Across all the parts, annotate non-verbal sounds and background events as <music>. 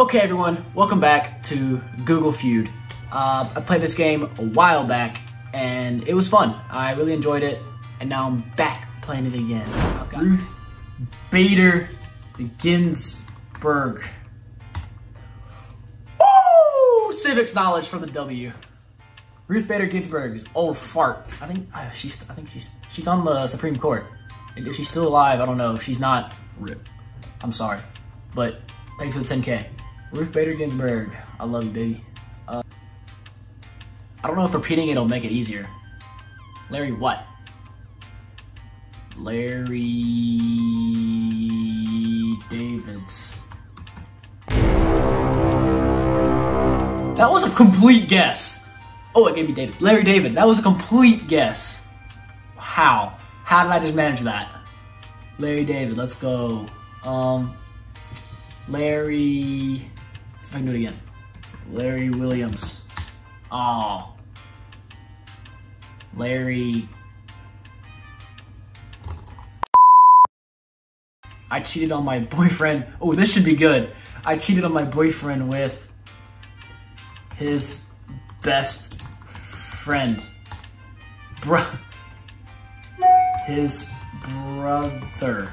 Okay, everyone, welcome back to Google Feud. Uh, I played this game a while back, and it was fun. I really enjoyed it, and now I'm back playing it again. Ruth Bader Ginsburg. Woo! Civics knowledge for the W. Ruth Bader Ginsburg's old fart. I think uh, she's. I think she's. She's on the Supreme Court. If she's still alive, I don't know. If she's not, rip. I'm sorry, but thanks for the 10K. Ruth Bader Ginsburg, I love you, baby. Uh, I don't know if repeating it'll make it easier. Larry what? Larry Davids. That was a complete guess. Oh, it gave me David. Larry David. That was a complete guess. How? How did I just manage that? Larry David. Let's go. Um, Larry. I can do it again. Larry Williams. Oh. Larry. I cheated on my boyfriend. Oh, this should be good. I cheated on my boyfriend with his best friend. Bro. <laughs> His brother.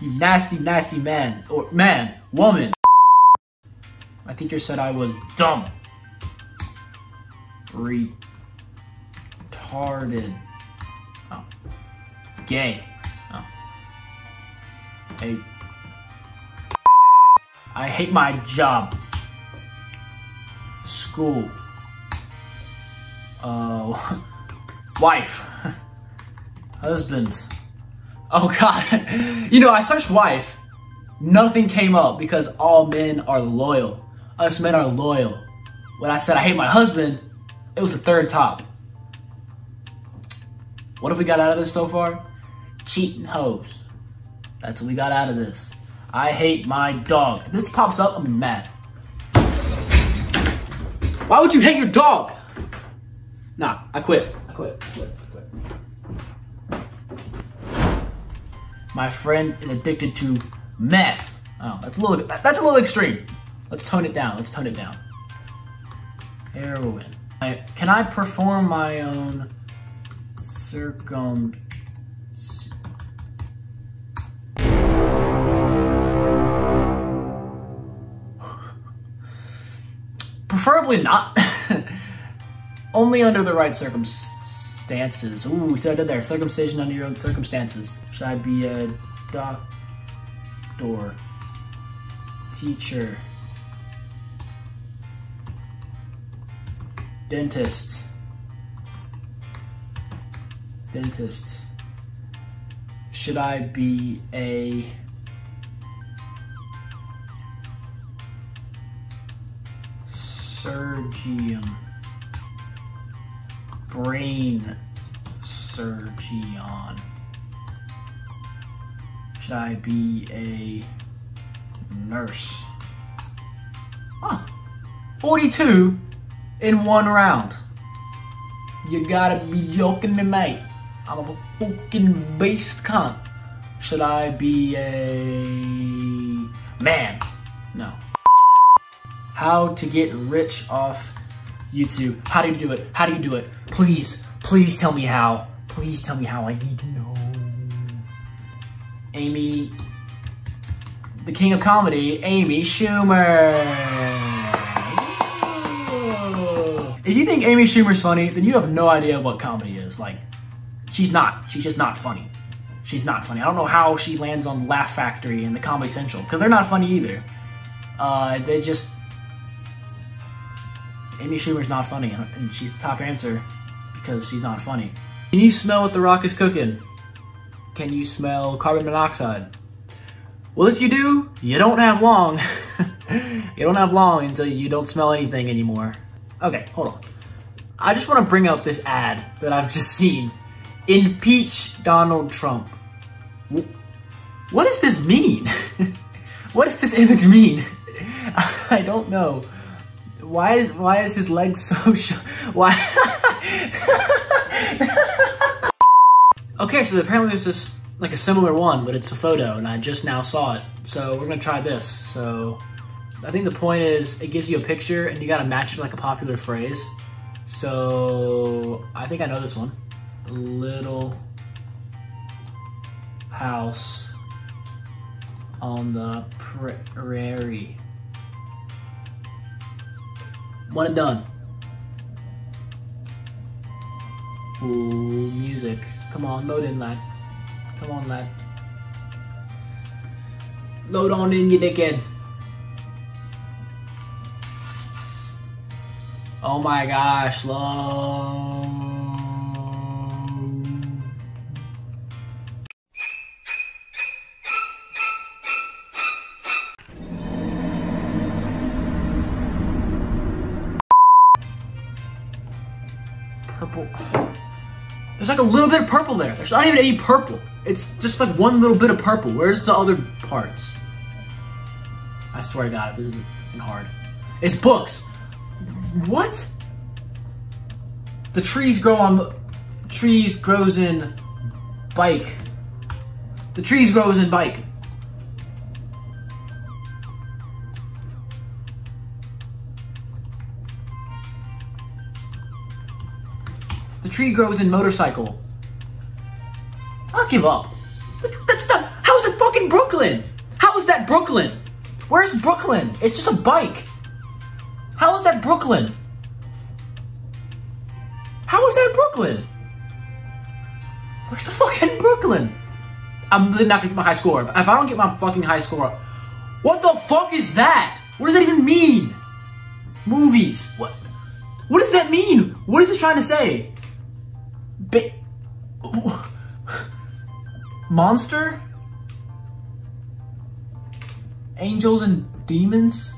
You nasty, nasty man. Or man, woman. My teacher said I was dumb. Retarded. Oh. Gay. Oh. Hey. I hate my job. School. Uh, <laughs> wife. <laughs> Husband. Oh god. <laughs> you know, I searched wife. Nothing came up because all men are loyal. Us men are loyal. When I said I hate my husband, it was the third top. What have we got out of this so far? Cheating hoes. That's what we got out of this. I hate my dog. If this pops up, I'm mad. Why would you hate your dog? Nah, I quit. I quit. I quit. My friend is addicted to meth. Oh, that's a little that's a little extreme. Let's tone it down. Let's tone it down. Heroin. I, can I perform my own circum <sighs> Preferably not. <laughs> Only under the right circumstances. Ooh, so I did there. Circumcision under your own circumstances. Should I be a doctor? Teacher? Dentist? Dentist? Should I be a surgeon? Brain surgeon. Should I be a nurse? Huh. 42 in one round. You gotta be joking me, mate. I'm a fucking beast cunt. Should I be a man? No. How to get rich off YouTube. How do you do it? How do you do it? Please, please tell me how. Please tell me how. I need to know. Amy, the king of comedy, Amy Schumer. If you think Amy Schumer's funny, then you have no idea what comedy is. Like, she's not. She's just not funny. She's not funny. I don't know how she lands on Laugh Factory and the Comedy Central, because they're not funny either. Uh, they just Amy Schumer's not funny, and she's the top answer because she's not funny. Can you smell what The Rock is cooking? Can you smell carbon monoxide? Well, if you do, you don't have long. <laughs> you don't have long until you don't smell anything anymore. Okay, hold on. I just want to bring up this ad that I've just seen. Impeach Donald Trump. What does this mean? <laughs> what does this image mean? <laughs> I don't know. Why is why is his leg so <laughs> short? Why? okay, so apparently there's this like a similar one, but it's a photo, and I just now saw it. So we're gonna try this. So I think the point is it gives you a picture, and you gotta match it like a popular phrase. So I think I know this one. Little house on the prairie. One and done. Ooh, music. Come on, load in, lad. Come on, lad. Load on in, you dickhead. Oh my gosh, low. Purple. There's like a little bit of purple there. There's not even any purple. It's just like one little bit of purple. Where's the other parts? I swear to God, this is hard. It's books. What? The trees grow on, trees grows in bike. The trees grows in bike. The tree grows in motorcycle. I'll give up. That's not, how is it fucking Brooklyn? How is that Brooklyn? Where's Brooklyn? It's just a bike. How is that Brooklyn? How is that Brooklyn? Where's the fucking Brooklyn? I'm not gonna get my high score. If I don't get my fucking high score, what the fuck is that? What does that even mean? Movies. What? What does that mean? What is this trying to say? Monster? Angels and demons?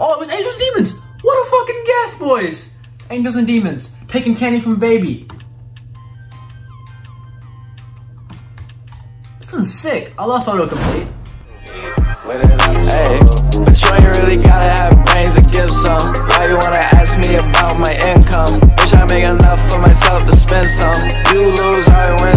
Oh, it was Angels and Demons! What a fucking guess, boys! Angels and Demons, taking candy from baby. This one's sick. I love photo complete. Hey, but you ain't really gotta have brains to give some. Why you wanna ask me about my income? Wish I make enough for myself to spend some. You lose, I win.